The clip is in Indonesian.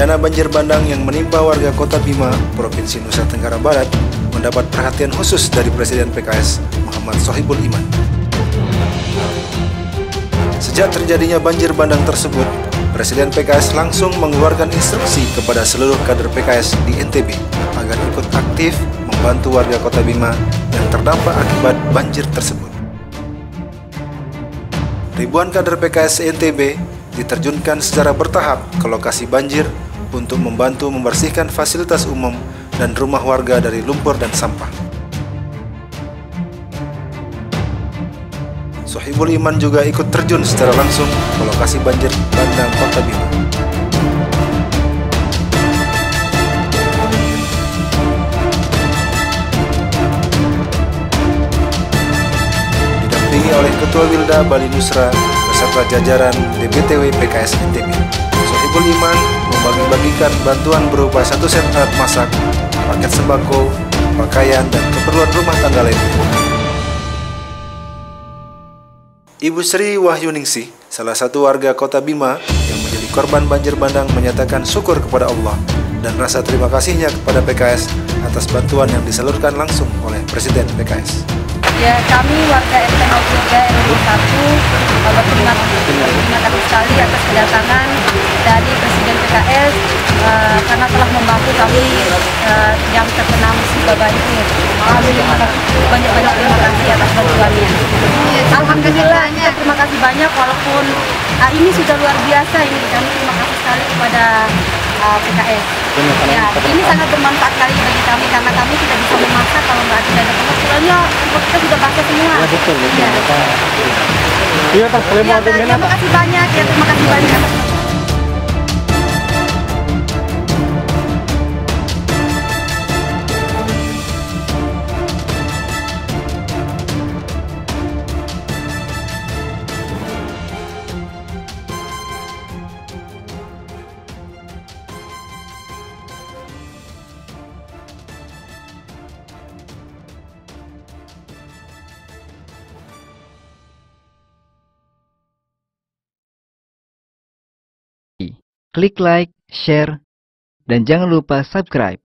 Bencana banjir bandang yang menimpa warga Kota Bima, Provinsi Nusa Tenggara Barat, mendapat perhatian khusus dari Presiden PKS Muhammad Sohibul Iman. Sejak terjadinya banjir bandang tersebut, Presiden PKS langsung mengeluarkan instruksi kepada seluruh kader PKS di NTB agar ikut aktif membantu warga Kota Bima yang terdampak akibat banjir tersebut. Ribuan kader PKS NTB diterjunkan secara bertahap ke lokasi banjir untuk membantu membersihkan fasilitas umum dan rumah warga dari lumpur dan sampah. Sohibul Iman juga ikut terjun secara langsung ke lokasi banjir bandang Kota Bima. Didampingi oleh Ketua Wilda Bali Nusra beserta jajaran DPTW PKS NTB. Sohibul Iman membagi-bagikan bantuan berupa satu set alat masak, paket sembako, pakaian, dan keperluan rumah tangga lainnya. Ibu Sri Wahyuningsih, salah satu warga kota Bima yang menjadi korban banjir bandang menyatakan syukur kepada Allah dan rasa terima kasihnya kepada PKS atas bantuan yang disalurkan langsung oleh Presiden PKS. Ya kami warga RT 03 RW 1 berterima, berterima kasih sekali atas kedatangan karena telah membantu kami uh, yang terkena musibah banjir. Kami banyak-banyak terima kasih atas bantuannya. Alhamdulillah kita terima kasih banyak walaupun uh, ini sudah luar biasa ini kami terima kasih sekali kepada uh, PKS. Ya, ini sangat bermanfaat sekali bagi kami karena kami tidak bisa memasak kalau nggak tidak ada penghasilannya kita sudah basah semua. Ya betul, betul. Ya. Iya Pak, boleh Ya, mau terima Pak? kasih banyak ya terima kasih banyak. Klik like, share, dan jangan lupa subscribe.